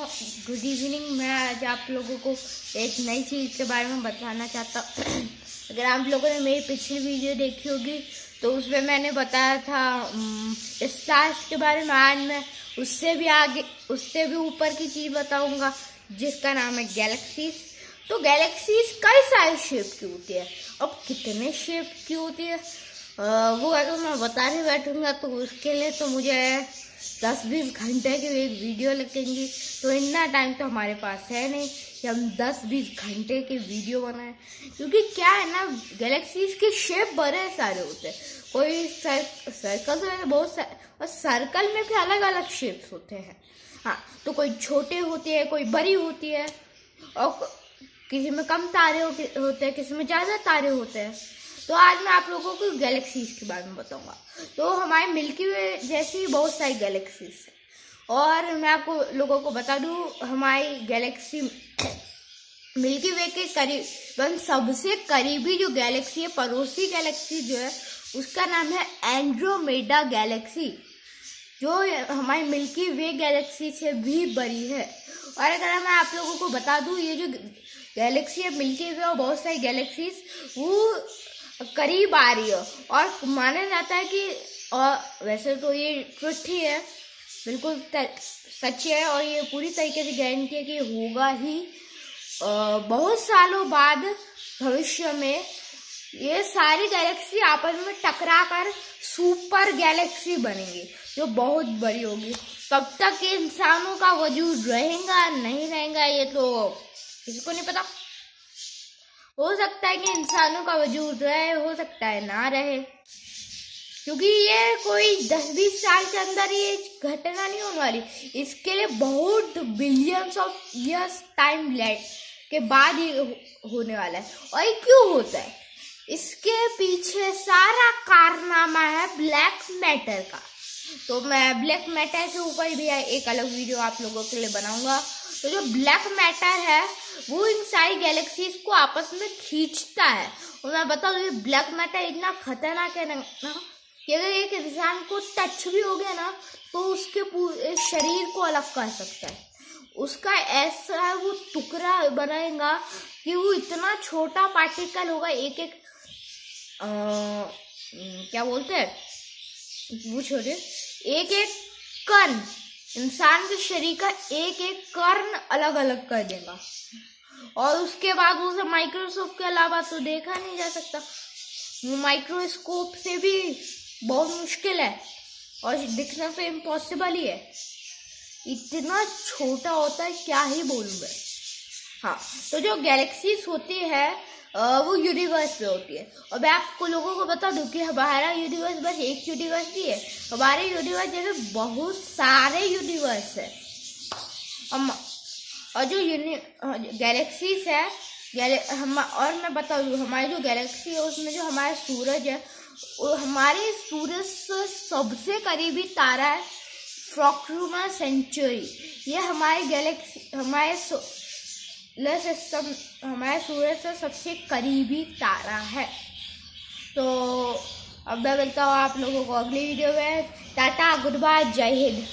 Good evening मैं आज आप लोगों को एक नई चीज़ के बारे में बताना चाहता हूँ। अगर आप लोगों ने मेरी पिछली वीडियो देखी होगी तो उसमें मैंने बताया था स्टार्स के बारे में। आज मैं उससे भी आगे उससे भी ऊपर की चीज़ बताऊँगा जिसका नाम है गैलेक्सीज तो गैलेक्सीज कई सारे शेप की होती है। अब कितने शेप की होती है? आ, वो अगर मैं बताने बैठूँगा तो उसके लिए तो मुझे दस बीस घंटे की एक वीडियो लगेंगी तो इतना टाइम तो हमारे पास है नहीं कि हम दस बीस घंटे की वीडियो बनाएँ। क्योंकि क्या है ना गैलेक्सीज के शेप बड़े सारे होते हैं। कोई सर, सर्कल तो बहुत सारे और सर्कल में भी अलग अलग शेप्स होते हैं। हाँ तो कोई छोटे होते हैं कोई बड़ी होती है और किसी में कम तारे होते हैं किसी में ज़्यादा तारे होते हैं। तो आज मैं आप लोगों को गैलेक्सीज के बारे में बताऊँगा। तो हमारे मिल्की वे जैसी बहुत सारी गैलेक्सीज है। और मैं आपको लोगों को बता दूँ, हमारी गैलेक्सी मिल्की वे के करीबन सबसे करीबी जो गैलेक्सी है, पड़ोसी गैलेक्सी जो है, उसका नाम है एंड्रोमेडा गैलेक्सी जो हमारी मिल्की वे गैलेक्सी से भी बड़ी है। और अगर मैं आप लोगों को बता दूँ, ये जो गैलेक्सी है, मिल्की वे और बहुत सारी गैलेक्सीज वो करीब आ रही है। और माना जाता है कि, और वैसे तो ये ट्रुथ ही है बिल्कुल सच है, और ये पूरी तरीके से गारंटी है कि होगा ही। बहुत सालों बाद भविष्य में ये सारी गैलेक्सी आपस में टकरा कर सुपर गैलेक्सी बनेंगी, जो बहुत बड़ी होगी। कब तक इंसानों का वजूद रहेगा, नहीं रहेगा, ये तो किसी को नहीं पता। हो सकता है कि इंसानों का वजूद रहे, हो सकता है ना रहे। क्योंकि ये कोई दस बीस साल के अंदर ये घटना नहीं होने वाली। इसके लिए बहुत billions of years time late के बाद ही, होने वाला है। और ये क्यों होता है? इसके पीछे सारा कारनामा है ब्लैक मैटर का। तो मैं ब्लैक मैटर के ऊपर भी एक अलग वीडियो आप लोगों के लिए बनाऊँगा। तो जो ब्लैक मैटर है वो इन सारी गैलेक्सीज को आपस में खींचता है। और मैं बता दू ब्लैक मैटर इतना खतरनाक है ना कि अगर एक इंसान को टच भी हो गया ना तो उसके पूरे शरीर को अलग कर सकता है। उसका ऐसा वो टुकड़ा बनाएगा कि वो इतना छोटा पार्टिकल होगा एक एक आ, क्या बोलते हैं? वो छोटे एक एक कण। इंसान के शरीर का एक एक कर्ण अलग अलग कर देगा। और उसके बाद उसे माइक्रोस्कोप के अलावा तो देखा नहीं जा सकता। वो माइक्रोस्कोप से भी बहुत मुश्किल है और दिखना तो इम्पॉसिबल ही है। इतना छोटा होता है, क्या ही बोलूँ मैं। हाँ तो जो गैलेक्सीज होती है वो यूनिवर्स पे होती है। और मैं आपको लोगों को बता दूँ कि हमारा यूनिवर्स बस एक यूनिवर्स नहीं है। हमारे यूनिवर्स जैसे बहुत सारे यूनिवर्स है। और जो यूनि गैलेक्सीज है गैले हम, और मैं बता दूँ हमारी जो गैलेक्सी है, उसमें जो हमारा सूरज है हमारे सूरज से सबसे करीबी तारा है फ्रॉक्रूमा सेंचुरी ये हमारे गैलेक्सी हमारे सिस्टम हमारे सूरज से सबसे करीबी तारा है। तो अब मैं मिलता हूँ आप लोगों को अगली वीडियो में। टाटा, गुड बाय, जय हिंद।